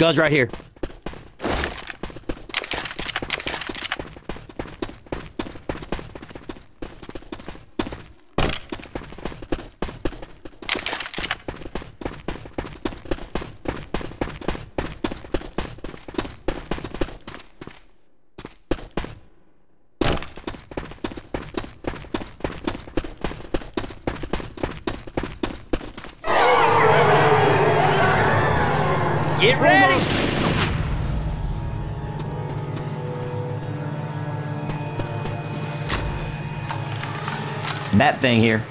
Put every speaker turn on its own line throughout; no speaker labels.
Guns right here. Get ready! that thing here.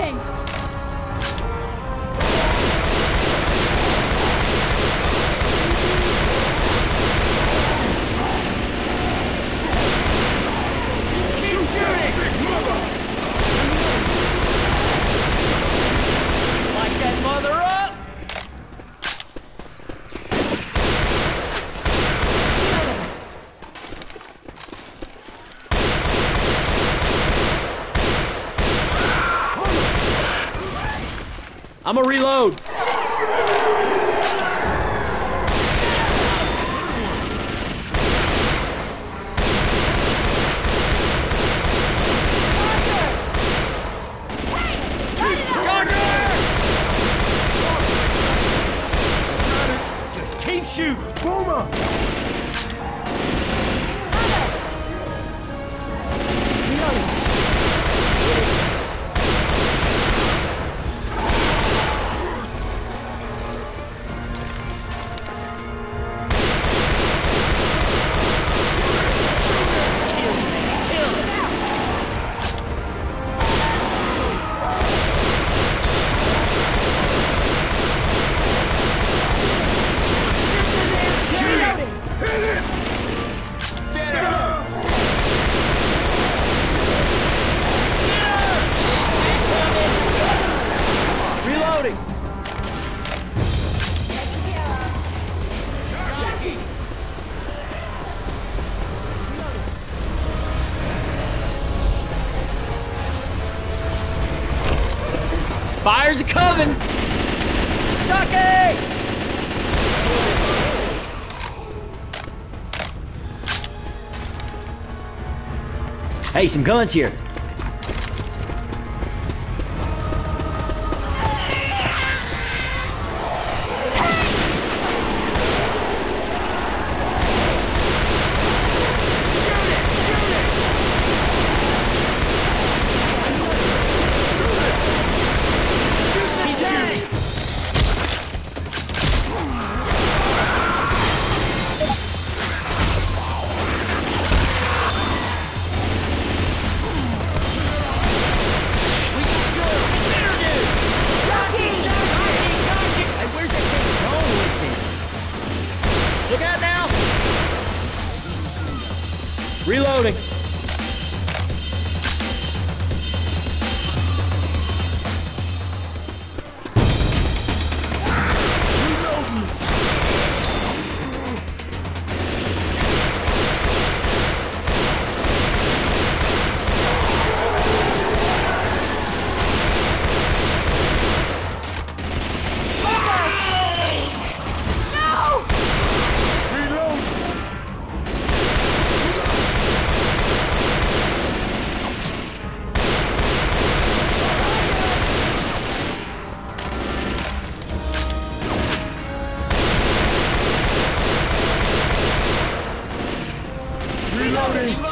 sempre. Hey, some guns here. reloading!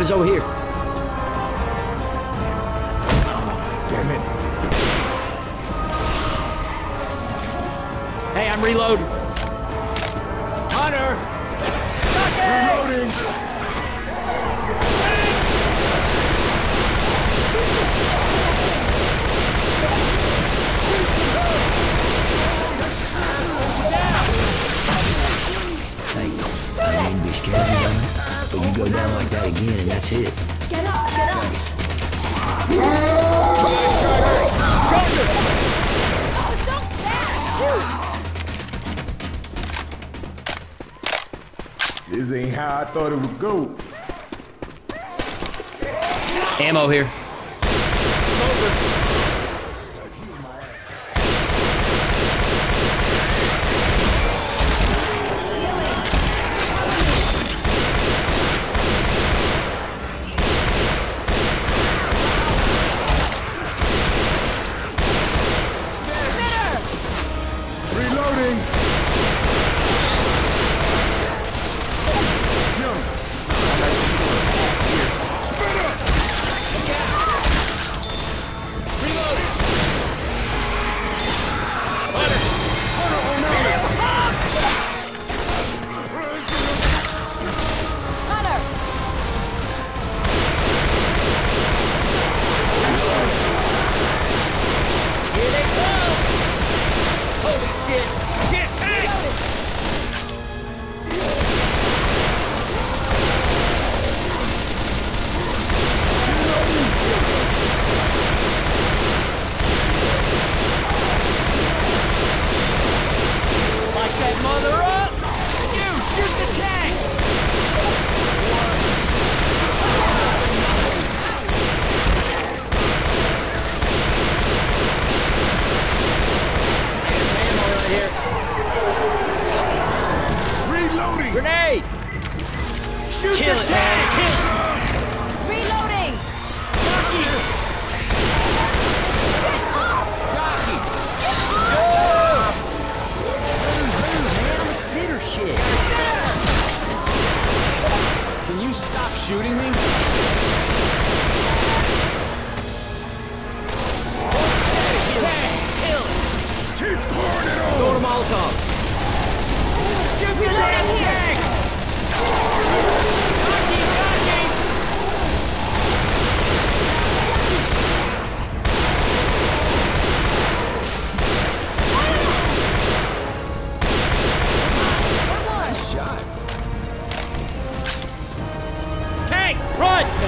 is over here.
Get up, get up.
This ain't how I thought it would go.
Ammo here.
shit. Shit. Run!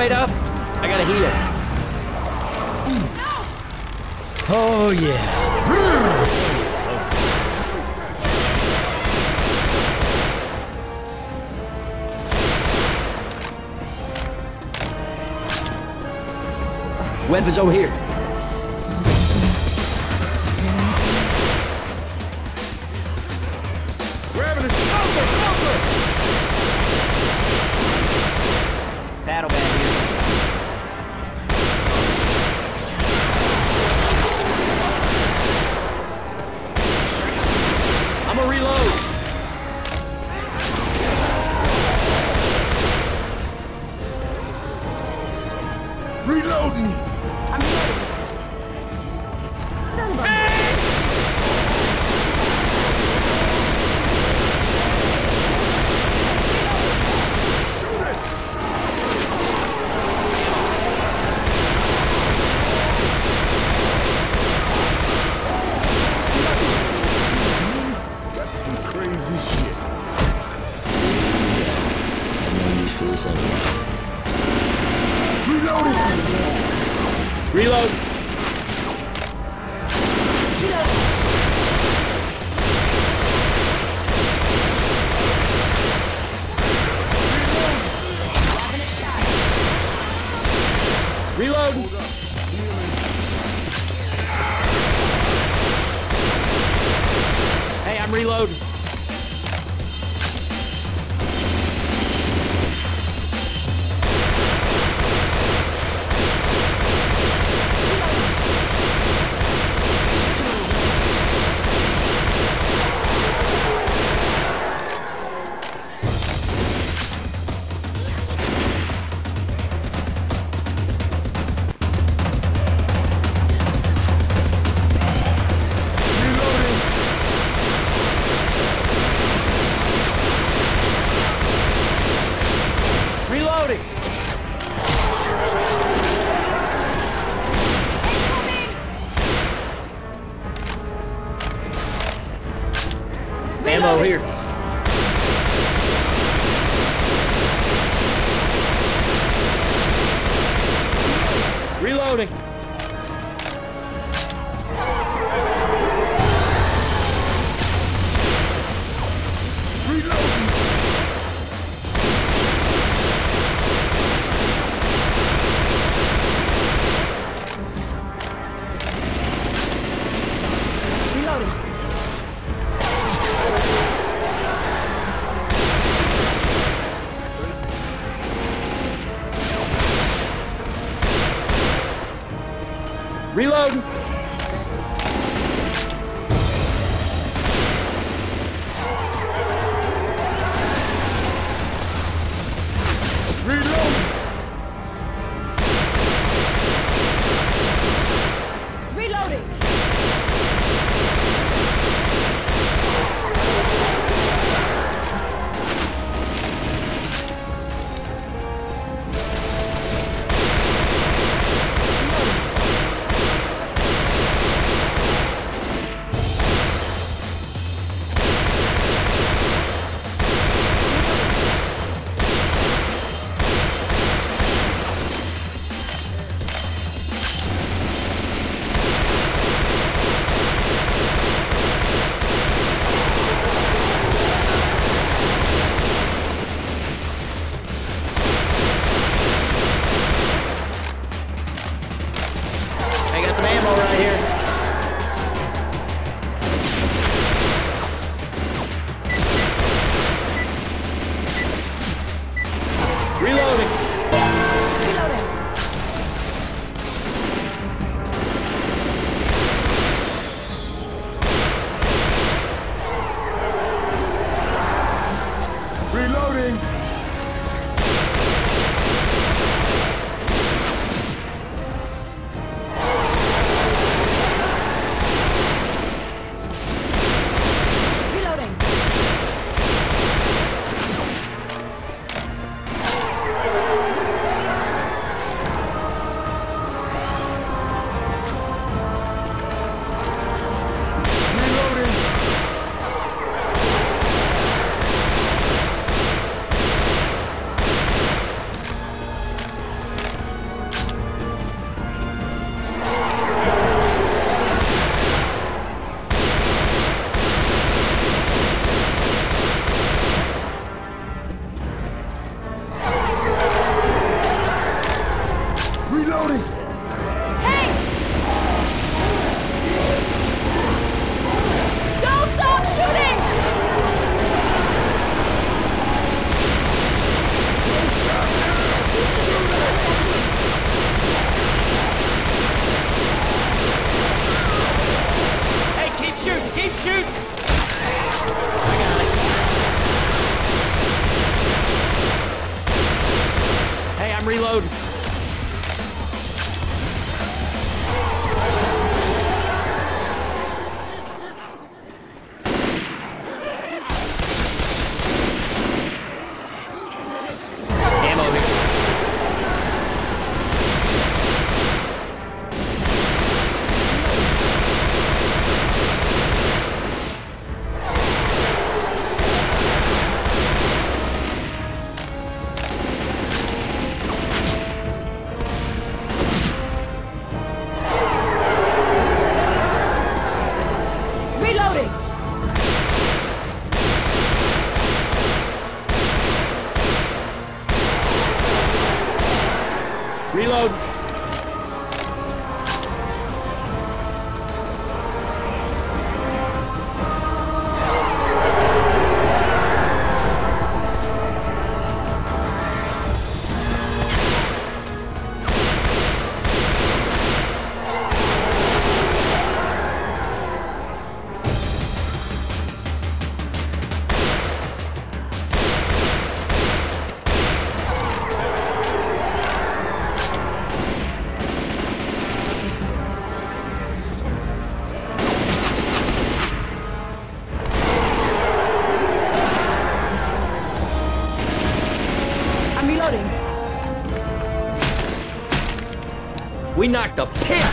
wait up. I gotta heal. No. Oh yeah.
Oh. Web
is over here.
Reloading!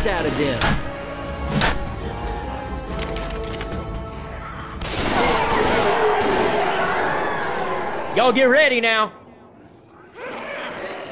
The out of them. Y'all get ready now.